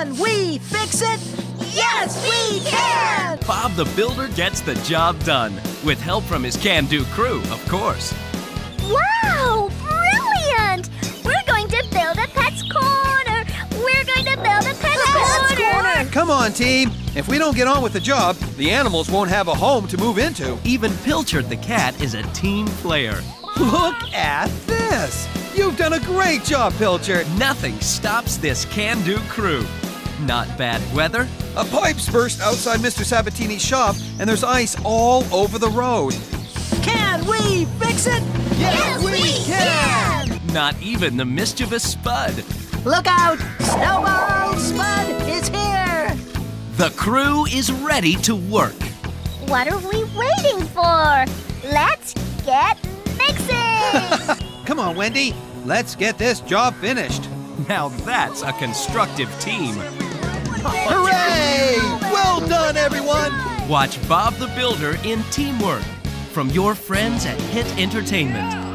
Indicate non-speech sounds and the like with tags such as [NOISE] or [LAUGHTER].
Can we fix it? Yes, we can! Bob the Builder gets the job done. With help from his can do crew, of course. Wow! Brilliant! We're going to build a pet's corner! We're going to build a pet's, corner. Come on, team. If we don't get on with the job, the animals won't have a home to move into. Even Pilchard the cat is a team player. Look at this. You've done a great job, Pilchard. Nothing stops this can do crew. Not bad weather, A pipe's burst outside Mr. Sabatini's shop, and there's ice all over the road. Can we fix it? Yes, we can! not even the mischievous Spud. Look out! Snowball Spud is here! The crew is ready to work. What are we waiting for? Let's get mixing! [LAUGHS] Come on, Wendy. Let's get this job finished. Now that's a constructive team. Hooray! Well done, everyone. Watch Bob the Builder in Teamwork from your friends at Hit Entertainment.